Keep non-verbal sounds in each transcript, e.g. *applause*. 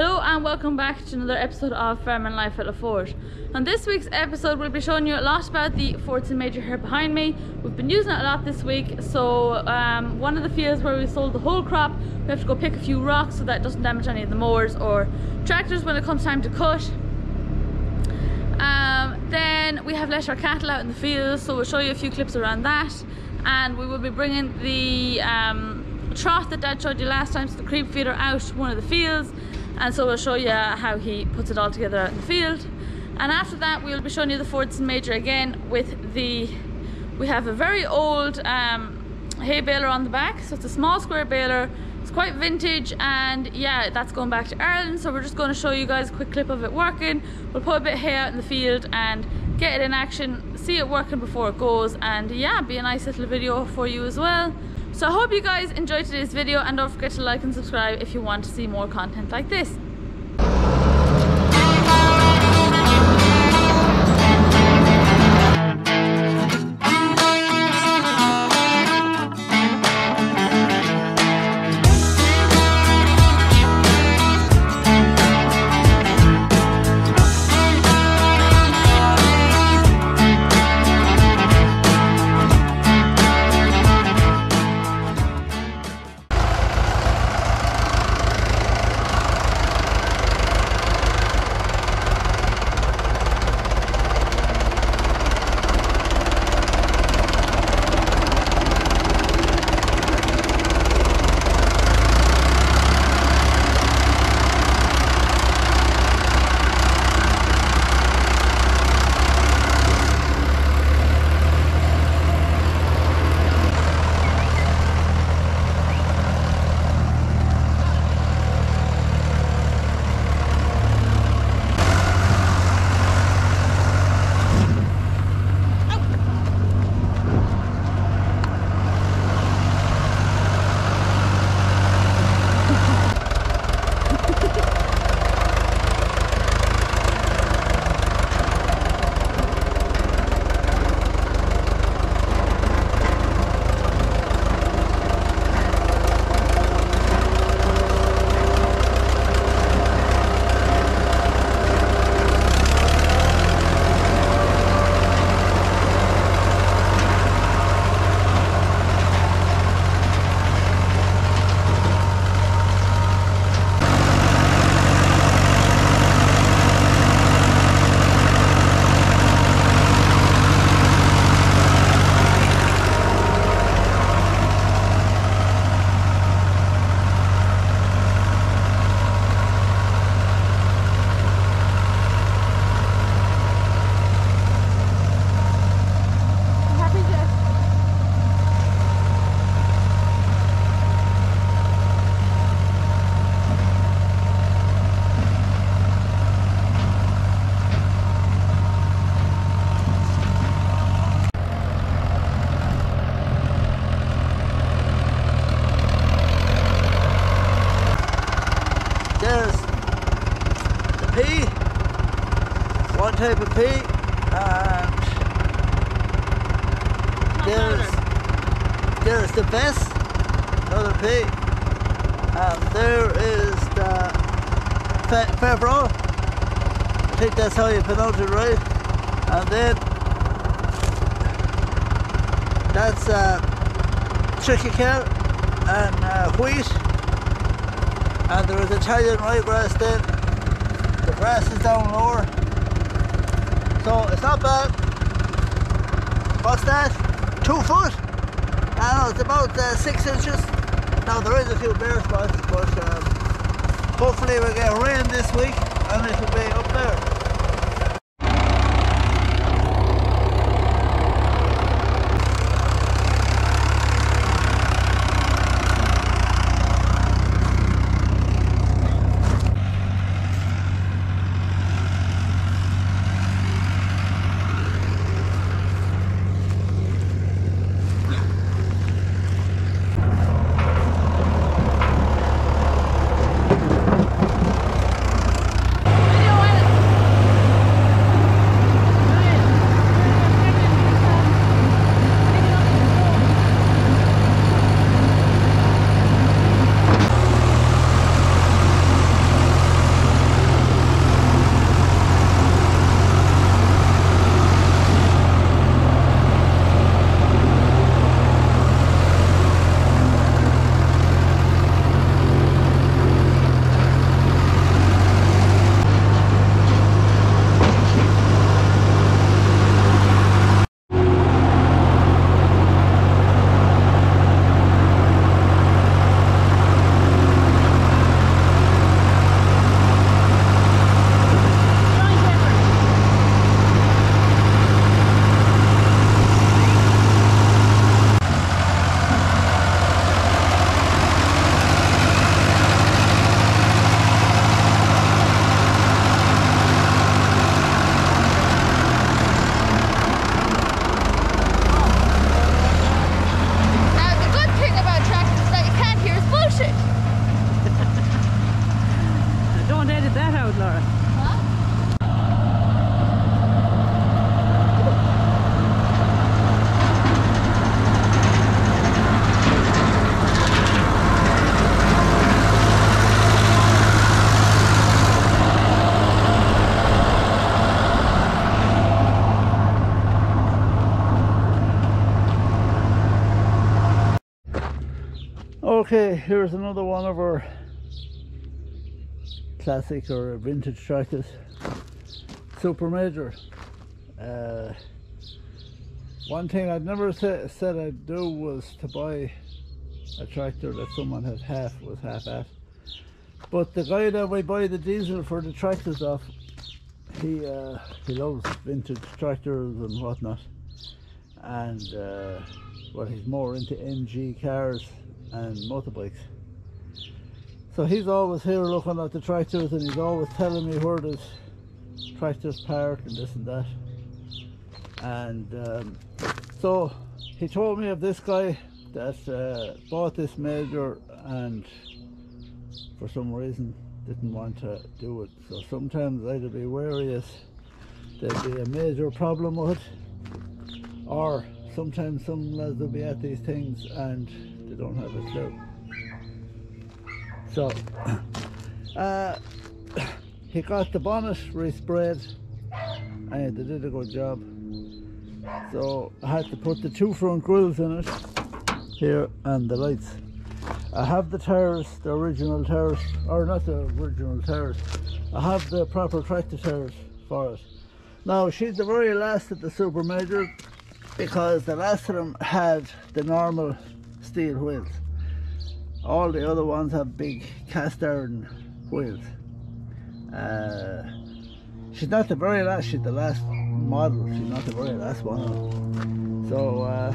Hello and welcome back to another episode of Farming Life at La Forge. On this week's episode we'll be showing you a lot about the Fordson Major here behind me. We've been using it a lot this week so um, one of the fields where we sold the whole crop we have to go pick a few rocks so that doesn't damage any of the mowers or tractors when it comes time to cut. Um, then we have let our cattle out in the fields so we'll show you a few clips around that and we will be bringing the um, trough that dad showed you last time so the creep feeder out one of the fields and so we'll show you how he puts it all together out in the field. And after that we'll be showing you the Fordson Major again with the we have a very old um, hay baler on the back. So it's a small square baler. It's quite vintage and yeah that's going back to Ireland. So we're just going to show you guys a quick clip of it working. We'll put a bit of hay out in the field and get it in action see it working before it goes. And yeah be a nice little video for you as well so I hope you guys enjoyed today's video and don't forget to like and subscribe if you want to see more content like this. There's the best, another pea, and there is the fe- Fevro. I think that's how you pronounce it right, and then that's uh, Triticale and uh, wheat and there is Italian ryegrass then. The grass is down lower. So it's not bad. What's that? Two foot? I know, it's about uh, six inches. Now there is a few bare spots, but um, hopefully we'll get rain this week and it will be up there. Okay, here's another one of our classic or vintage tractors. Super Major. Uh, one thing I'd never sa- said I'd do was to buy a tractor that someone had half was half at. But the guy that we buy the diesel for the tractors off, he uh, he loves vintage tractors and whatnot, and uh, well, he's more into MG cars and motorbikes. So he's always here looking at the tractors and he's always telling me where there's tractors parked and this and that. And um, so he told me of this guy that uh, bought this major and for some reason didn't want to do it. So sometimes I'd be wary as there'd be a major problem with it. Or sometimes some lads will be at these things and they don't have a clue. So *coughs* uh, *coughs* he got the bonnet resprayed and they did a good job. So I had to put the two front grills in it here and the lights. I have the tires, the original tires, or not the original tires. I have the proper tractor tires for it. Now she's the very last of the Super Major because the last of them had the normal steel wheels. All the other ones have big cast iron wheels. Uh, she's not the very last, she's the last model, she's not the very last one. So uh,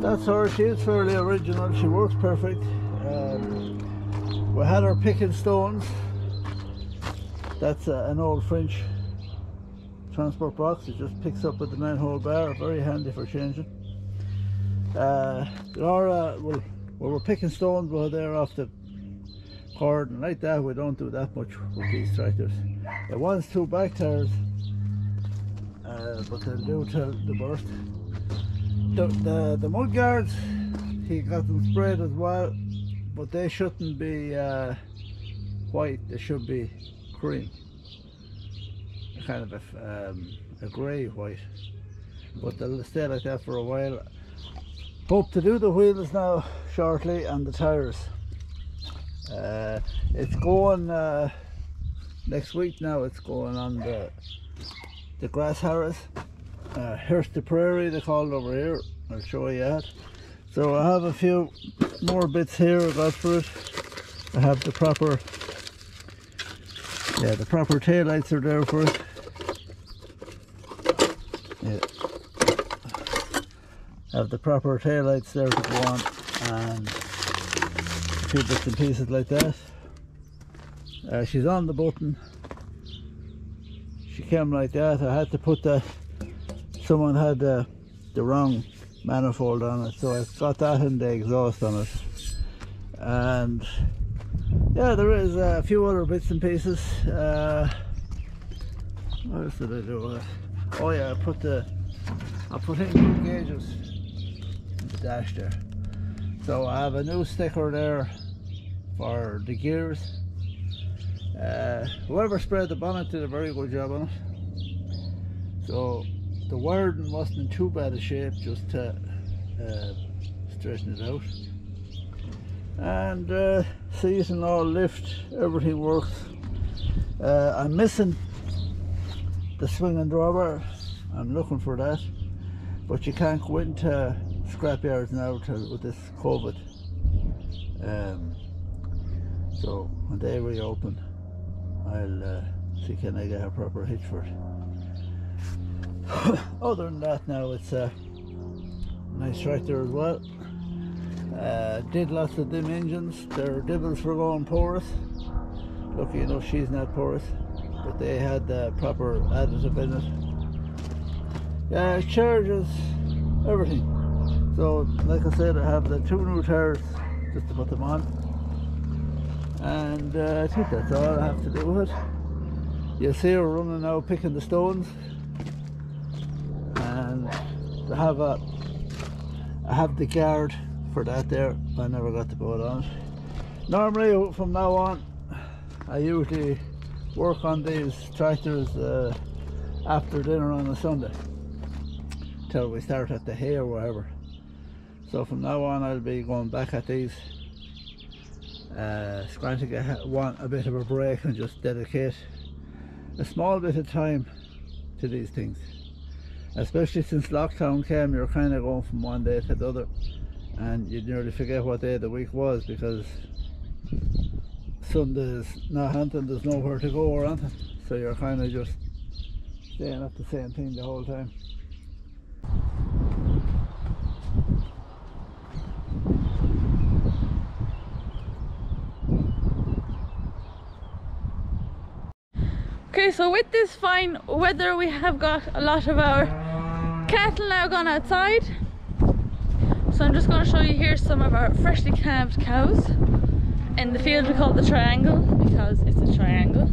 that's her, she is fairly original, she works perfect. Um, we had her picking stones, that's uh, an old French transport box, it just picks up with the nine hole bar, very handy for changing. Uh, Laura, well, we're picking stones while they're off the cord and like that we don't do that much with these tractors. It wants two back tires uh, but they'll do till the burst. The, the, the mud guards he got them sprayed as well but they shouldn't be uh, white. They should be cream. Kind of a, um, a grey white. But they'll stay like that for a while hope to do the wheels now shortly and the tires uh, it's going uh, next week now it's going on the the grass harrows uh, here's the prairie they call it over here. I'll show you that. So I have a few more bits here I got for it. I have the proper yeah the proper tail lights are there for it have the proper tail lights there to go on and a few bits and pieces like that. Uh, she's on the button. She came like that. I had to put that someone had uh, the wrong manifold on it so I've got that in the exhaust on it. And yeah there is a few other bits and pieces uh, what else did I do? Oh yeah I put the I put in new gauges dash there so I have a new sticker there for the gears. Uh, whoever sprayed the bonnet did a very good job on it. So the wiring wasn't in too bad a shape just to uh, straighten it out. And uh, seat and all lift everything works. Uh, I'm missing the swing and drawbar I'm looking for that. But you can't go into scrapyards now to, with this COVID um, so when they reopen I'll uh, see can I get a proper hitch for it. *coughs* Other than that now it's a nice tractor as well. Uh, did lots of dim engines. Their dibbles for going porous. Lucky enough she's not porous but they had the proper additive in it. Yeah charges everything so like I said I have the two new tires just to put them on and uh, I think that's all I have to do with it You see her running now picking the stones and I have a I have the guard for that there but I never got to put on. Normally from now on I usually work on these tractors uh, after dinner on a Sunday till we start at the hay or whatever. So from now on I'll be going back at these. Uh, it's going to get, want a bit of a break and just dedicate a small bit of time to these things. Especially since lockdown came, you're kind of going from one day to the other and you nearly forget what day of the week was because Sundays not hunting, there's nowhere to go or anything. So you're kind of just staying at the same thing the whole time. Okay, so with this fine weather, we have got a lot of our cattle now gone outside. So I'm just going to show you here some of our freshly calved cows. In the field we call the triangle because it's a triangle.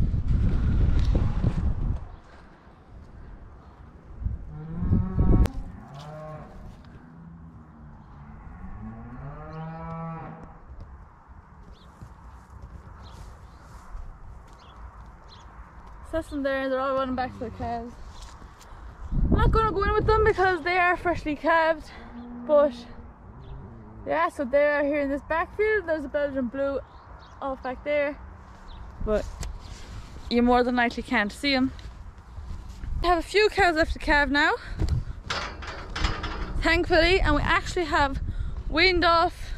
Them there, they're all running back to the calves. I'm not going to go in with them because they are freshly calved, but yeah, so they are here in this backfield. There's a Belgian blue off back there, but you more than likely can't see them. I have a few cows left to calve now, thankfully, and we actually have weaned off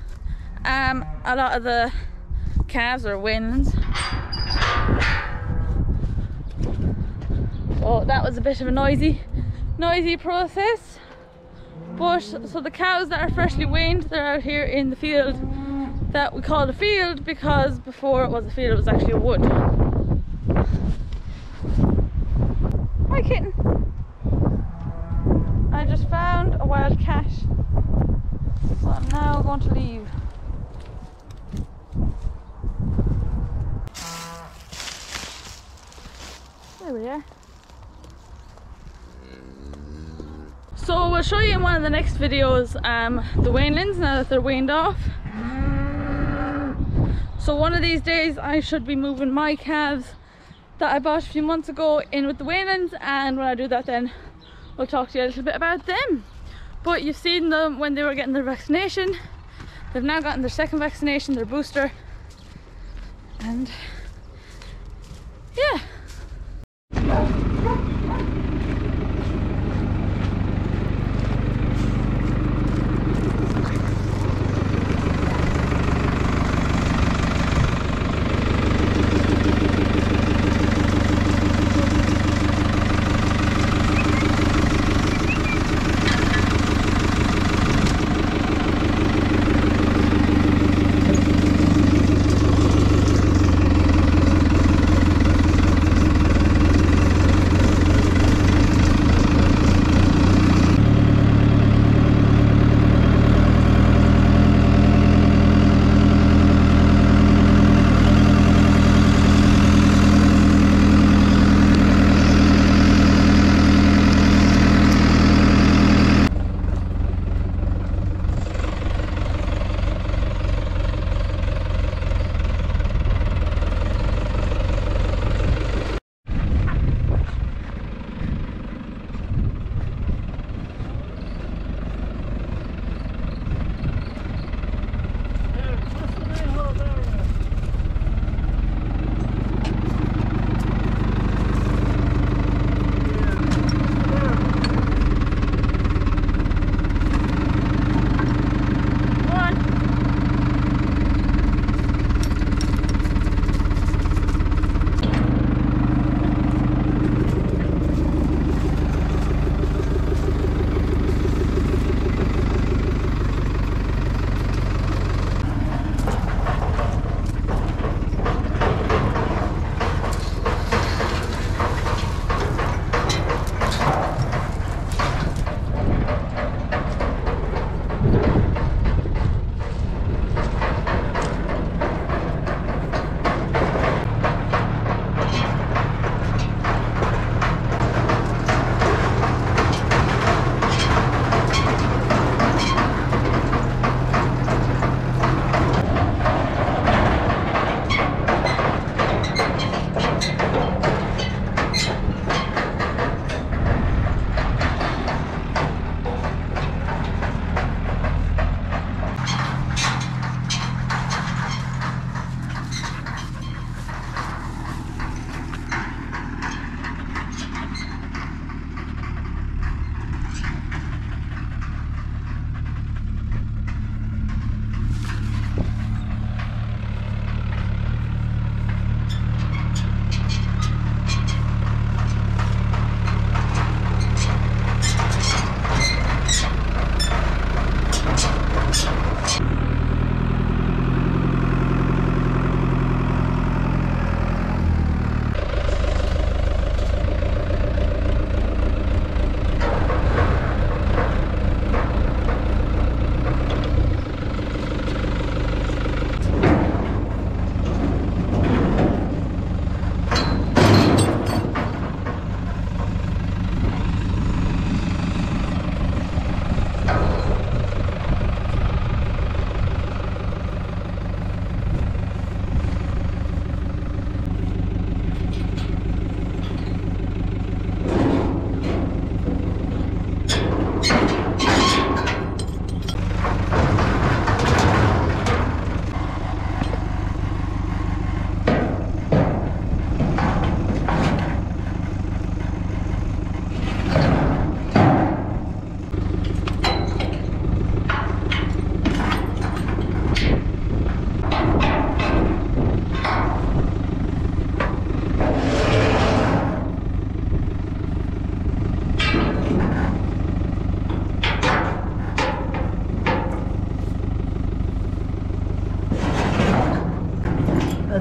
um, a lot of the calves or weanlings. So that was a bit of a noisy, noisy process. But so the cows that are freshly weaned, they're out here in the field that we call a field because before it was a field, it was actually a wood. Hi kitten. I just found a wild cat. So I'm now going to leave. There we are. So we'll show you in one of the next videos um, the weanlings now that they're weaned off. So one of these days I should be moving my calves that I bought a few months ago in with the weanlings and when I do that then we'll talk to you a little bit about them. But you've seen them when they were getting their vaccination. They've now gotten their second vaccination, their booster. And yeah.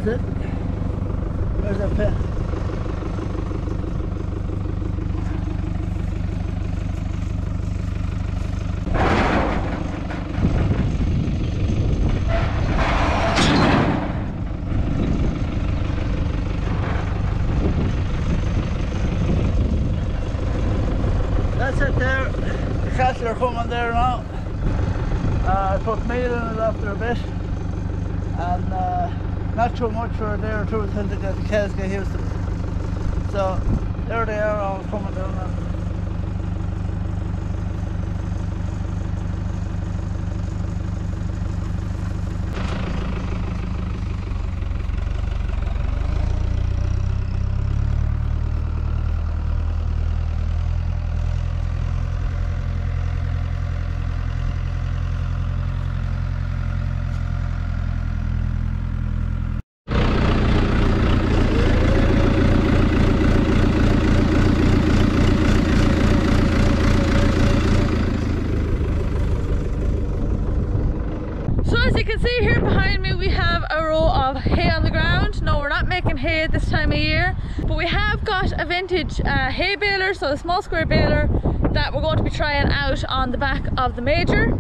it. Day or two until the the cows get used to it. So there they are all coming down now. So as you can see here behind me we have a row of hay on the ground. No we're not making hay at this time of year but we have got a vintage uh, hay baler so a small square baler that we're going to be trying out on the back of the Major.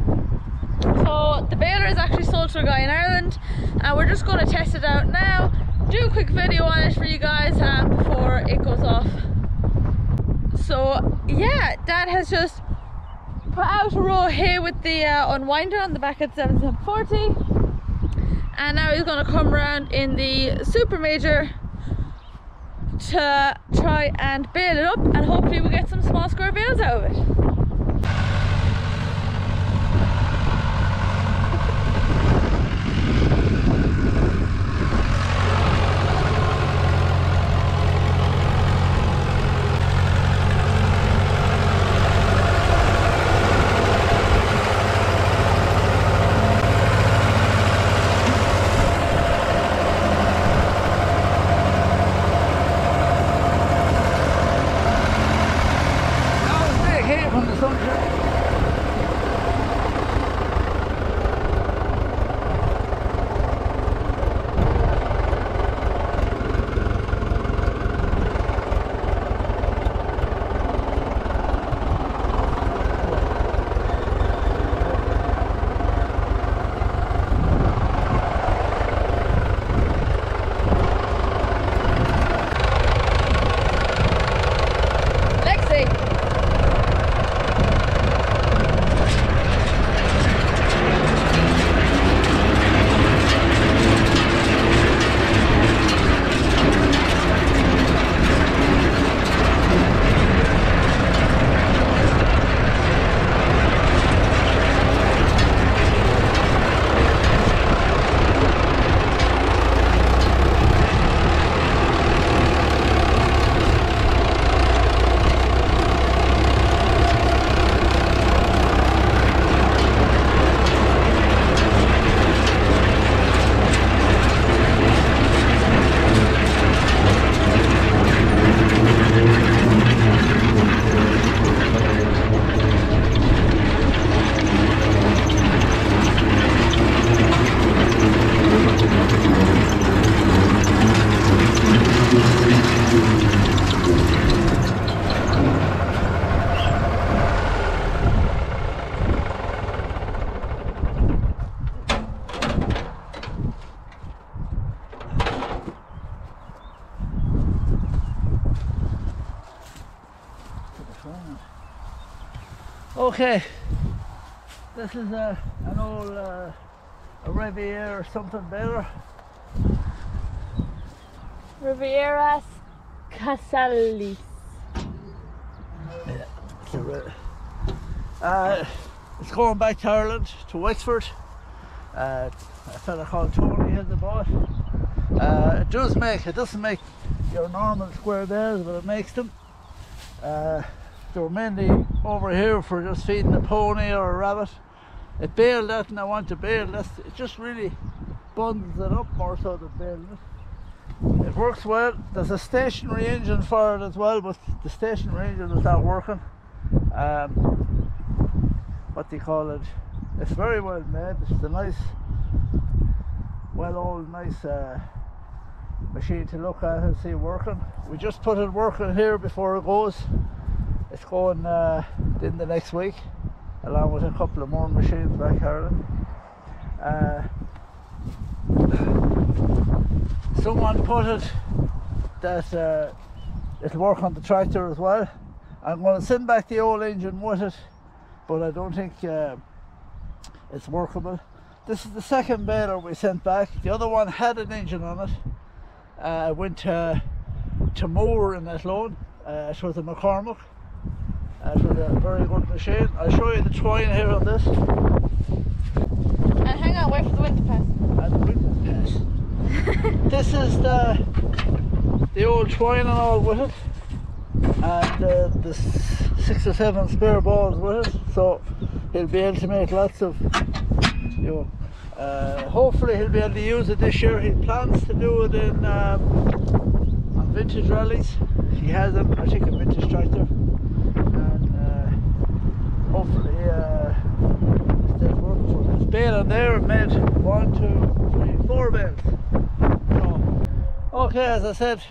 So the baler is actually sold to a guy in Ireland and we're just going to test it out now. Do a quick video on it for you guys um, before it goes off. So yeah, Dad has just put out a row hay with the uh, unwinder on the back the 7740 and now he's going to come around in the super major to try and bail it up and hopefully we'll get some small square bales out of it. Okay, this is a, an old uh, a Rivierre or something better. Rivierre Casalis. It's, a uh, it's going back to Ireland, to Wexford. Uh, a fella called Tony has the boss. Uh, it does make, it doesn't make your normal square bales, but it makes them. Uh, they were mainly over here for just feeding a pony or a rabbit. It bailed that and I want to bail this. It just really bundles it up more so than bailing it. It works well. There's a stationary engine for it as well, but the stationary engine is not working. Um, what do you call it? It's very well made. It's a nice, well old, nice uh, machine to look at and see working. We just put it working here before it goes. It's going uh, in the next week, along with a couple of more machines back Ireland. Uh, someone put it that uh, it'll work on the tractor as well. I'm going to send back the old engine with it, but I don't think uh, it's workable. This is the second baler we sent back. The other one had an engine on it. Uh, went to, to Moore in Athlone. Uh, it was a McCormick. It was a very good machine. I'll show you the twine here on this. And hang on, wait for the wind to pass. And the wind pass. *laughs* this is the the old twine and all with it. And uh, the six or seven spare balls with it. So he'll be able to make lots of you know, uh, hopefully he'll be able to use it this year. He plans to do it in um, on vintage rallies. He has a, I think, a vintage tractor, hopefully uh, it's working for on there made one, two, three, four bales. So, okay, as I said,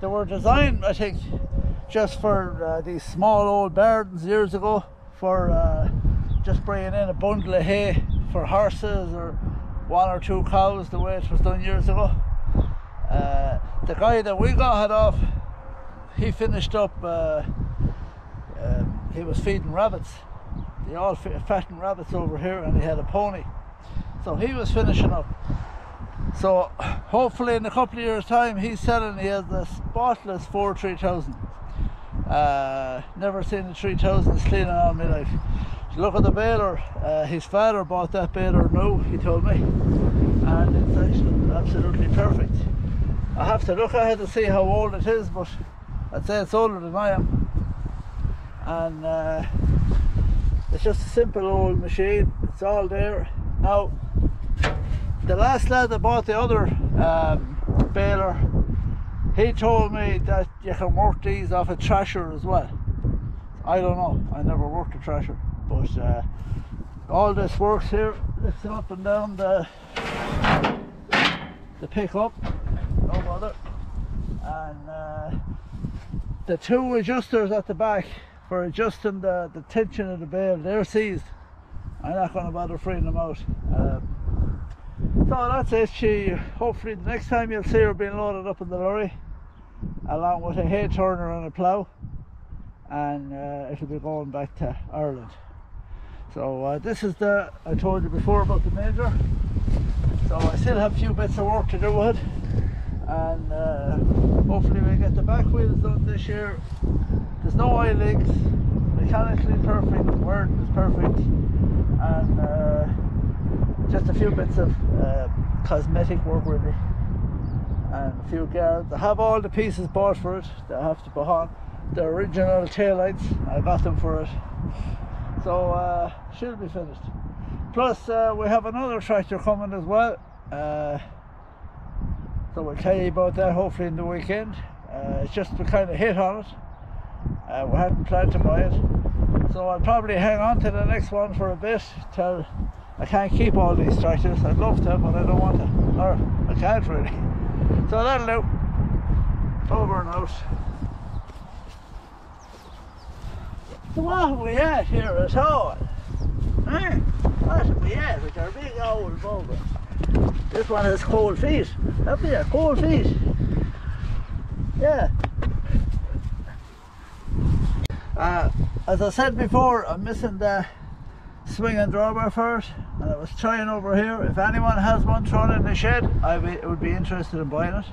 they were designed, I think, just for uh, these small old barns years ago for uh, just bringing in a bundle of hay for horses or one or two cows the way it was done years ago. Uh, the guy that we got it off, he finished up, uh, um, he was feeding rabbits. They all fattened rabbits over here and he had a pony. So he was finishing up. So hopefully in a couple of years time he's selling, he has a spotless Ford 3000. Uh, never seen a 3000 clean in all my life. Look at the baler, uh, his father bought that baler new, he told me, and it's actually absolutely perfect. I have to look it to see how old it is, but I'd say it's older than I am. And uh, it's just a simple old machine, it's all there. Now, the last lad that bought the other um, baler, he told me that you can work these off a trasher as well. I don't know, I never worked a trasher, but uh, all this works here, lifts up and down the the pickup, no bother, and uh, the two adjusters at the back for adjusting the, the tension of the bale, they're seized. I'm not going to bother freeing them out. Um, so that's it. She hopefully the next time you'll see her being loaded up in the lorry, along with a hay turner and a plough, and uh, it'll be going back to Ireland. So uh, this is the I told you before about the major. So I still have a few bits of work to do with it, and uh, hopefully we'll get the back wheels done this year. There's no oil leaks, mechanically perfect, wearing is perfect, and uh, just a few bits of uh, cosmetic work really, and a few guards. I have all the pieces bought for it that I have to put on. The original taillights, I got them for it. So uh, she'll be finished. Plus uh, we have another tractor coming as well. Uh, so we'll tell you about that hopefully in the weekend. Uh, it's just we kind of hit on it. Uh, we hadn't planned to buy it. So I'll probably hang on to the next one for a bit till I can't keep all these tractors. I'd love to, but I don't want to. Or I can't really. *laughs* So that'll do. Over and out. So what have we at here at all? Eh? What have we at with our big old bulber? This one has cold feet. Up there, cold feet. Yeah. Uh, as I said before, I'm missing the swing and drawbar for it, and I was trying over here. If anyone has one thrown in the shed, I would be interested in buying it.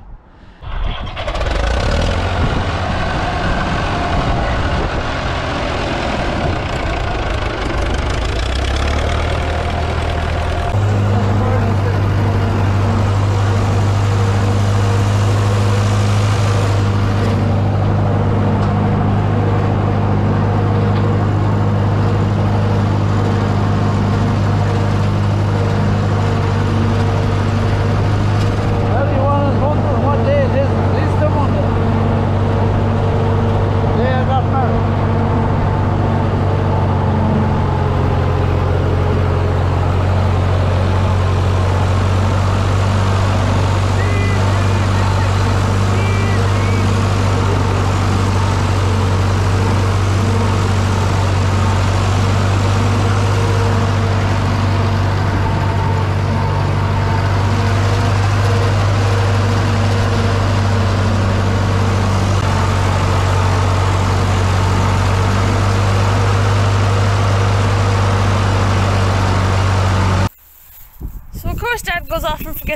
Anyone is wondering what day it is, please do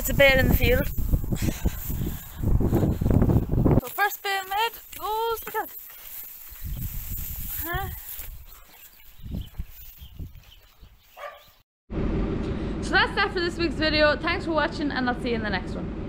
gets a bale in the field. So first bale made goes the cow. Huh? So that's that for this week's video. Thanks for watching and I'll see you in the next one.